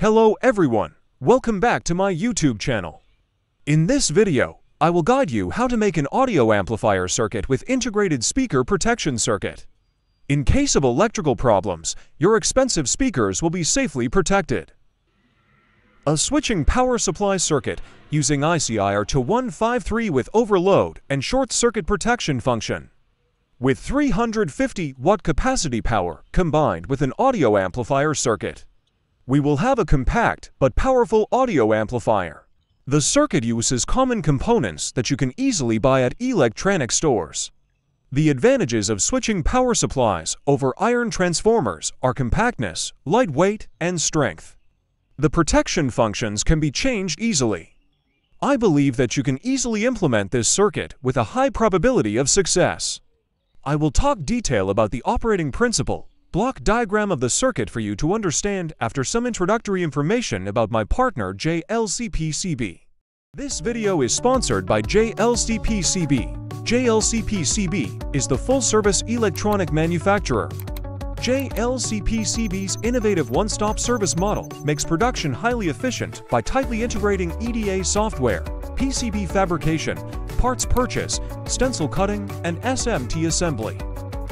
Hello everyone, welcome back to my YouTube channel. In this video, I will guide you how to make an audio amplifier circuit with integrated speaker protection circuit. In case of electrical problems, your expensive speakers will be safely protected. A switching power supply circuit using IC IR2153 with overload and short circuit protection function. With 350 watt capacity power combined with an audio amplifier circuit. We will have a compact but powerful audio amplifier. The circuit uses common components that you can easily buy at electronic stores. The advantages of switching power supplies over iron transformers are compactness, lightweight, and strength. The protection functions can be changed easily. I believe that you can easily implement this circuit with a high probability of success. I will talk detail about the operating principle, block diagram of the circuit for you to understand after some introductory information about my partner JLCPCB. This video is sponsored by JLCPCB. JLCPCB is the full-service electronic manufacturer JLCPCB's innovative one-stop service model makes production highly efficient by tightly integrating EDA software, PCB fabrication, parts purchase, stencil cutting, and SMT assembly.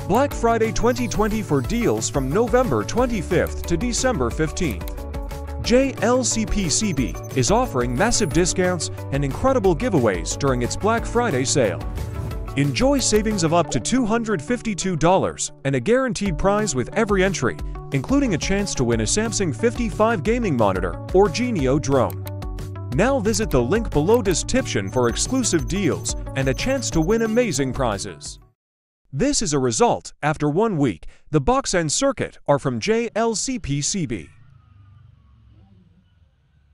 Black Friday 2020 for deals from November 25th to December 15th. JLCPCB is offering massive discounts and incredible giveaways during its Black Friday sale. Enjoy savings of up to $252 and a guaranteed prize with every entry, including a chance to win a Samsung 55 gaming monitor or Genio drone. Now visit the link below description for exclusive deals and a chance to win amazing prizes. This is a result after one week. The box and circuit are from JLCPCB.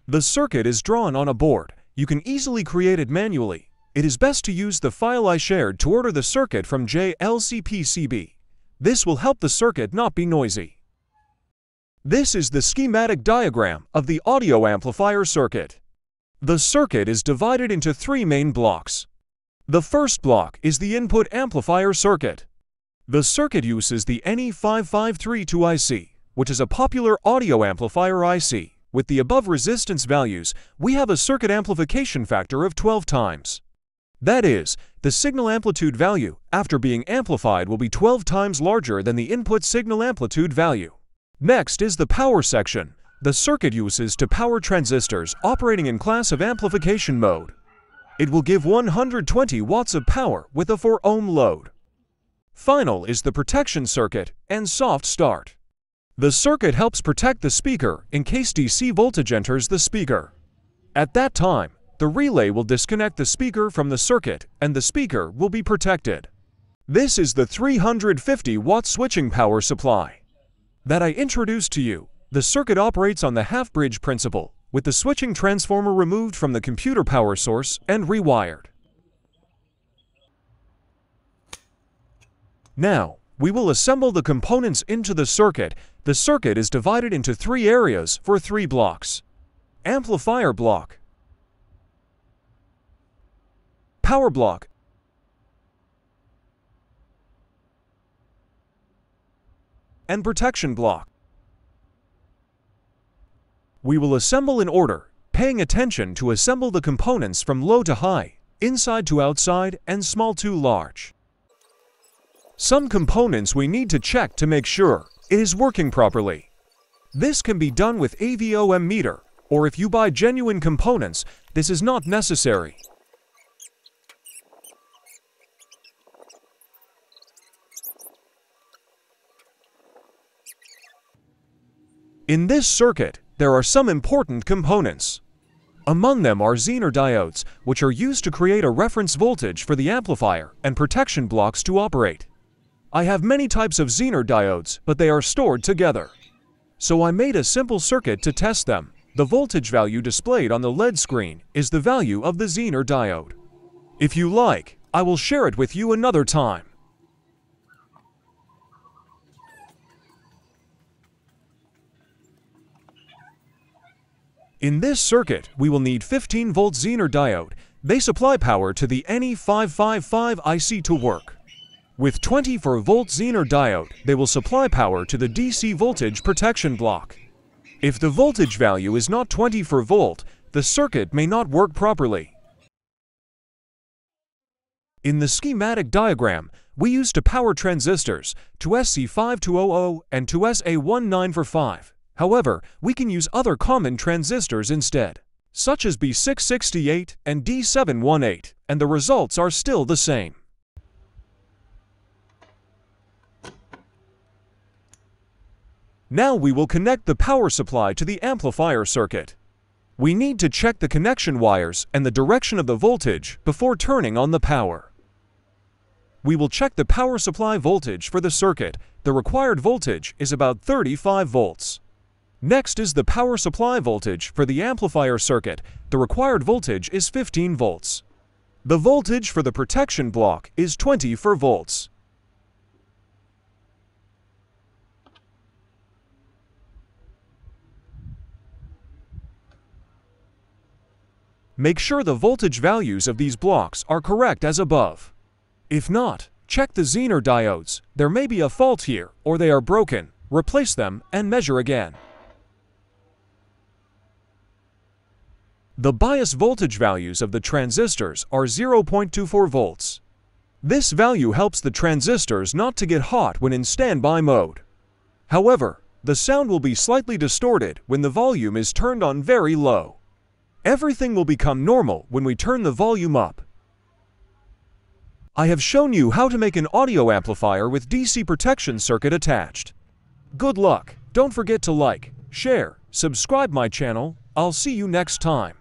The circuit is drawn on a board. You can easily create it manually it is best to use the file I shared to order the circuit from JLCPCB. This will help the circuit not be noisy. This is the schematic diagram of the audio amplifier circuit. The circuit is divided into three main blocks. The first block is the input amplifier circuit. The circuit uses the NE5532IC, which is a popular audio amplifier IC. With the above resistance values, we have a circuit amplification factor of 12 times. That is, the signal amplitude value after being amplified will be 12 times larger than the input signal amplitude value. Next is the power section. The circuit uses to power transistors operating in class of amplification mode. It will give 120 watts of power with a 4 ohm load. Final is the protection circuit and soft start. The circuit helps protect the speaker in case DC voltage enters the speaker. At that time, the relay will disconnect the speaker from the circuit and the speaker will be protected. This is the 350 watt switching power supply that I introduced to you. The circuit operates on the half-bridge principle, with the switching transformer removed from the computer power source and rewired. Now, we will assemble the components into the circuit. The circuit is divided into three areas for three blocks. Amplifier block, power block. and protection block. We will assemble in order, paying attention to assemble the components from low to high, inside to outside, and small to large. Some components we need to check to make sure it is working properly. This can be done with AVOM meter, or if you buy genuine components, this is not necessary. In this circuit, there are some important components. Among them are Zener diodes, which are used to create a reference voltage for the amplifier and protection blocks to operate. I have many types of Zener diodes, but they are stored together. So I made a simple circuit to test them. The voltage value displayed on the LED screen is the value of the Zener diode. If you like, I will share it with you another time. In this circuit, we will need 15 volt Zener diode. They supply power to the NE555 IC to work. With 24 volt Zener diode, they will supply power to the DC voltage protection block. If the voltage value is not 24 volt, the circuit may not work properly. In the schematic diagram, we used to power transistors 2SC5200 and 2SA1945. However, we can use other common transistors instead, such as B668 and D718, and the results are still the same. Now we will connect the power supply to the amplifier circuit. We need to check the connection wires and the direction of the voltage before turning on the power. We will check the power supply voltage for the circuit. The required voltage is about 35 volts. Next is the power supply voltage for the amplifier circuit. The required voltage is 15 volts. The voltage for the protection block is 24 volts. Make sure the voltage values of these blocks are correct as above. If not, check the Zener diodes. There may be a fault here, or they are broken. Replace them and measure again. The bias voltage values of the transistors are 0.24 volts. This value helps the transistors not to get hot when in standby mode. However, the sound will be slightly distorted when the volume is turned on very low. Everything will become normal when we turn the volume up. I have shown you how to make an audio amplifier with DC protection circuit attached. Good luck! Don't forget to like, share, subscribe my channel. I'll see you next time.